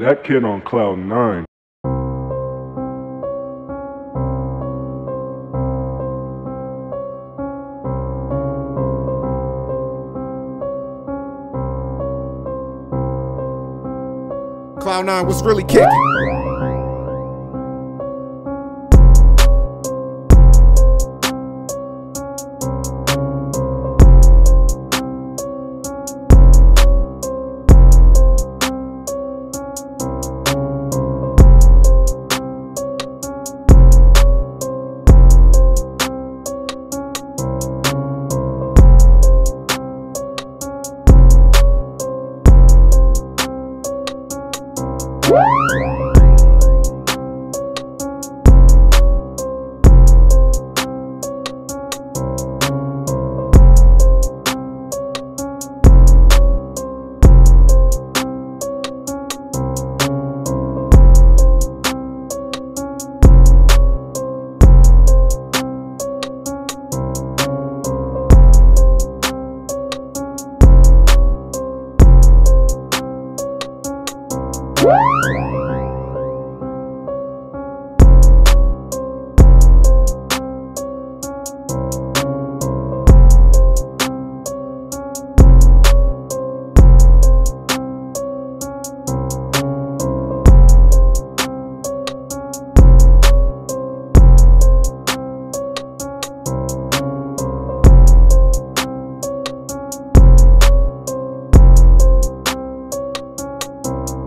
That kid on cloud nine. Cloud9 was really kicking. Woo!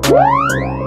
Woo!